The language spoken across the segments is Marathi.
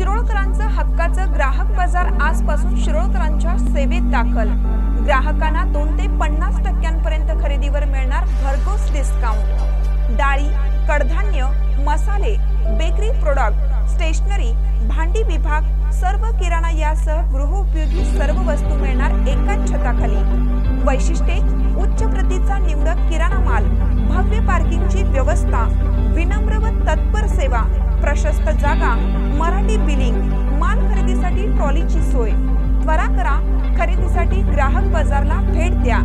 शिरोळकरांचं हक्काचं ग्राहक बाजार आजपासून शिरोळकरांच्या सेवेत दाखल. ग्राहकांना दोन ते पन्नास टक्क्यांपर्यंत खरेदीवर मिळणार भरघोस डिस्काउंट डाळी कडधान्य मसाले बेकरी प्रोडक्ट स्टेशनरी भांडी विभाग सर्व किराणा यासह गृहोपयोगी सर्व वस्तू मिळणार एकाच छताखाली. वैशिष्ट्ये उच्च प्रतीचा निवडक किराणा माल भव्य पार्किंगची व्यवस्था विनम्र व तत्पर सेवा प्रशस्त जागा मराठी बिलिंग माल खरेदीसाठी ट्रॉलीची सोय. त्वरा करा खरेदीसाठी ग्राहक बाजारला भेट द्या.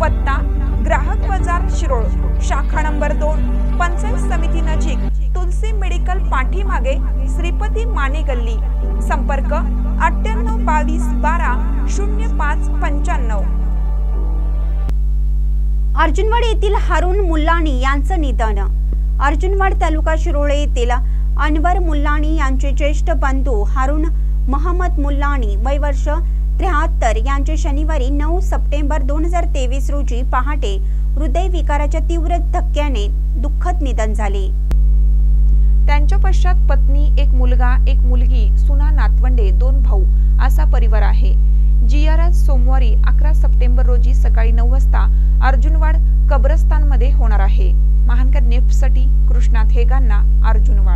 पत्ता ग्राहक बाजार शिरोळ शाखा नंबर दोन पंचायत समिती नजीक तुलसी मेडिकल पाठीमागे श्रीपती माने गल्ली संपर्क अठ्ठ्याण्णव बावीस बारा शून्य पाच पंच्याण्णव. अर्जुनवाड येथील हारून मुल्लाणी यांचं निधन. अर्जुनवाड तालुका शिरोळे येथील अनवर मुल्लाणी यांचे ज्येष्ठ बंधू हारून महम्मद मुल्लाणी वय वर्ष त्र्याहत्तर यांचे शनिवारी नऊ सप्टेंबर दोन हजार तेवीस रोजी पहाटे हृदयविकाराच्या तीव्र धक्क्याने दुःखद निधन झाले. त्यांच्या पश्चात पत्नी एक मुलगा एक मुलगी सुना नातवंडे दोन भाऊ असा परिवार आहे. जियाराज सोमवारी अकरा सप्टेंबर रोजी सकाळी नऊ वाजता अर्जुनवाड कब्रस्तानमध्ये होणार आहे. महानकर नेफसाठी कृष्णा थेगांना अर्जुनवाड.